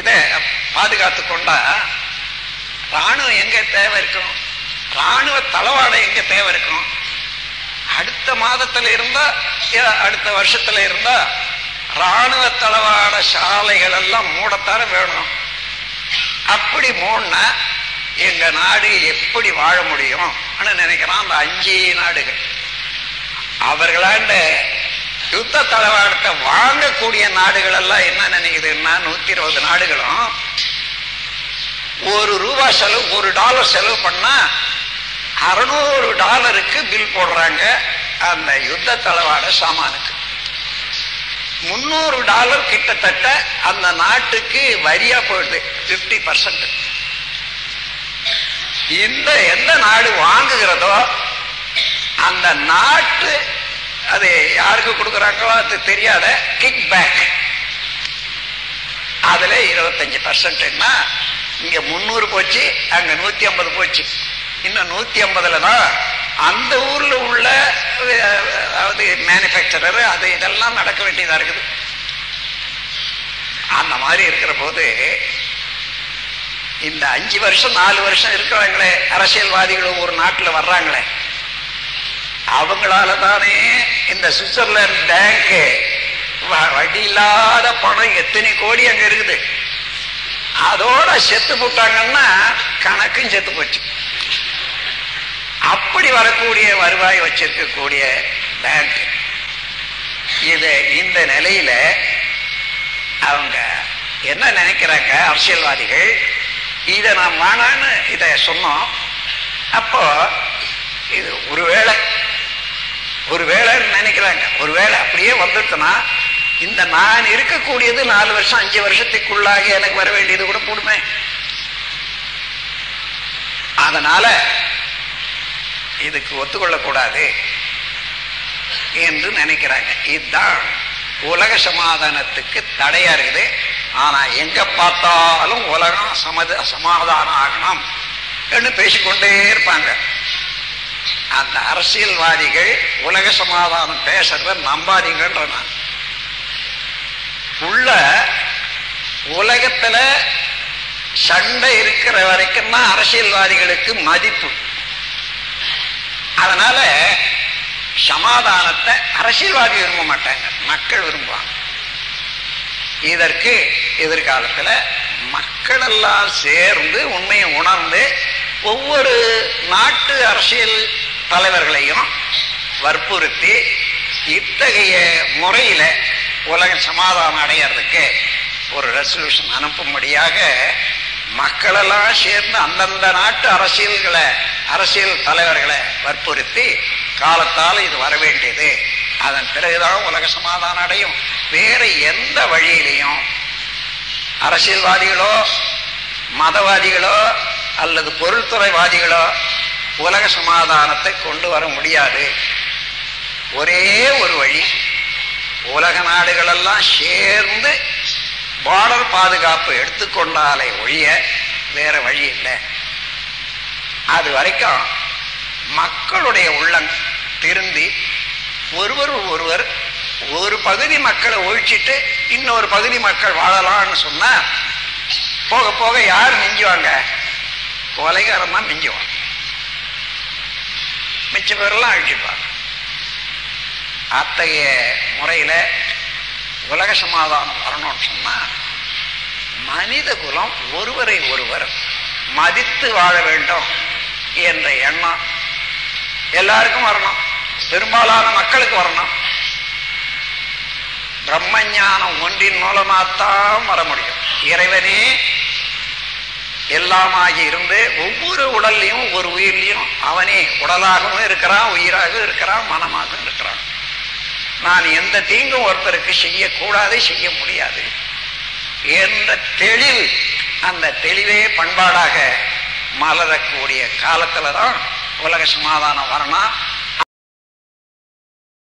இத பாதுகாத்து கொண்டா ராணுவம் எங்க தேவை இருக்கும்? ராணுவ தளவாடை எங்க தேவை இருக்கும்? அடுத்த மாதத்துல இருந்தா அடுத்த வருஷத்துல இருந்தா ராணுவ தளவாட சாலைகள் எல்லாம் மூடத்தான வேணும். அப்படி மூடனா எங்க நாடு எப்படி வாழ முடியும்? நினைக்கிறான் அந்த அஞ்சு நாடுகள். அவர்களாண்ட யுத்த தளவாடத்தை வாங்கக்கூடிய நாடுகள் எல்லாம் என்ன நினைக்குதுன்னா நூத்தி இருபது நாடுகளும் ஒரு ரூபா செலவு ஒரு டாலர் செலவு பண்ணா அறுநூறு டாலருக்கு பில் போடுறாங்க அந்த யுத்த தளவாட சாமானுக்கு. முன்னூறு டாலர் கிட்டத்தட்ட அந்த நாட்டுக்கு வரியா போயிடுது பிப்டி பர்சன்ட் இந்த எந்த நாடு வாங்குகிறதோ அந்த நாட்டு அது யாருக்கு கொடுக்குறாங்களோ அது தெரியாத கிக் பேக் அதுல இருபத்தஞ்சு பர்சன்ட்னா இங்க முன்னூறு போச்சு அங்க நூத்தி ஐம்பது போச்சு. இன்னும் நூத்தி ஐம்பதுல தான் அந்த ஊர்ல உள்ள அதாவது மேனுபேக்சரர் அது இதெல்லாம் நடக்க வேண்டியதா இருக்குது. அந்த மாதிரி இருக்கிற போது இந்த அஞ்சு வருஷம் நாலு வருஷம் இருக்கிறாங்களே அரசியல்வாதிகளும் ஒரு நாட்டில் வர்றாங்களே. அவங்களால தானே இந்த சுவிட்சர்லாந்து பேங்க் வட்டி இல்லாத பணம் எத்தனை கோடி அங்க இருக்குது? அதோட செத்து போட்டாங்கன்னா கணக்கும் செத்து போச்சு. அப்படி வரக்கூடிய வருவாய் வச்சிருக்கக்கூடிய பேங்க் இது இந்த நிலையில அவங்க என்ன நினைக்கிறாங்க அரசியல்வாதிகள்? இதை நான் வேணான்னு இதை சொன்னோம். அப்போ இது ஒருவேளை ஒருவேளை நினைக்கிறாங்க ஒரு வேலை அப்படியே வந்துட்டுனா இந்த நான் இருக்கக்கூடியது நாலு வருஷம் அஞ்சு வருஷத்துக்குள்ளாக எனக்கு வர வேண்டியது கூட போடுமே. அதனால இதுக்கு ஒத்துக்கொள்ளக்கூடாது என்று நினைக்கிறாங்க. இதுதான் உலக சமாதானத்துக்கு தடையா இருக்குது. ஆனா எங்க பார்த்தாலும் உலகம் சமத சமாதானம் ஆகணும் என்று பேசிக்கொண்டே இருப்பாங்க. அந்த அரசியல்வாதிகள் உலக சமாதானம் பேசுறத நம்பாதீங்கன்றான் உள்ள உலகத்துல சண்டை இருக்கிற வரைக்கும் தான் அரசியல்வாதிகளுக்கு மதிப்பு. அதனால சமாதானத்தை அரசியல்வாதி விரும்ப மாட்டாங்க. மக்கள் விரும்புவாங்க. இதற்கு எதிர்காலத்துல மக்கள் எல்லாம் சேர்ந்து உண்மையை உணர்ந்து ஒவ்வொரு நாட்டு அரசியல் தலைவர்களையும் வற்புறுத்தி இத்தகைய முறையில உலக சமாதானம் அடையிறதுக்கு ஒரு ரெசல்யூஷன் அனுப்பும்படியாக மக்களெல்லாம் சேர்ந்து அந்தந்த நாட்டு அரசியல்களை அரசியல் தலைவர்களை வற்புறுத்தி காலத்தால் இது வர வேண்டியது அதன் பிறகுதான் உலக சமாதானம் அடையும். வேற எந்த வழியிலையும் அரசியல்வாதிகளோ மதவாதிகளோ அல்லது பொருள்துறைவாதிகளோ உலக சமாதானத்தை கொண்டு வர முடியாது. ஒரே ஒரு வழி உலக நாடுகளெல்லாம் சேர்ந்து பார்டர் பாதுகாப்பு எடுத்துக்கொண்டாலே ஒழிய வேற வழி இல்லை. அது வரைக்கும் மக்களுடைய உள்ளம் திருந்தி ஒருவர் ஒருவர் ஒரு பகுதி மக்களை ஒழிச்சிட்டு இன்னொரு பகுதி மக்கள் வாழலாம்னு சொன்னா போக போக யார் மிஞ்சுவாங்க? கொலைகாரம் தான் மிஞ்சுவான். மிச்ச பேரெல்லாம் அழிச்சிடுவாங்க அத்தகைய முறையில உலக சமாதானம் வரணும்னு சொன்னா மனித குலம் ஒருவரை ஒருவர் மதித்து வாழ வேண்டும் என்ற எண்ணம் எல்லாருக்கும் வரணும். பெரும்பாலான மக்களுக்கு வரணும். பிரம்மஞானம் ஒன்றின் மூலமாத்தான் வர முடியும். இறைவனே எல்லாமாகி இருந்து ஒவ்வொரு உடல்லையும் ஒரு உயிர்லையும் அவனே உடலாகவும் இருக்கிறான் உயிராகவும் இருக்கிறான் மனமாகவும் இருக்கிறான். நான் எந்த தீங்கும் ஒருத்தருக்கு செய்யக்கூடாது செய்ய முடியாது. என்ற தெளிவு அந்த தெளிவே பண்பாடாக மலரக்கூடிய காலத்துல தான் உலக சமாதானம் வரணும்.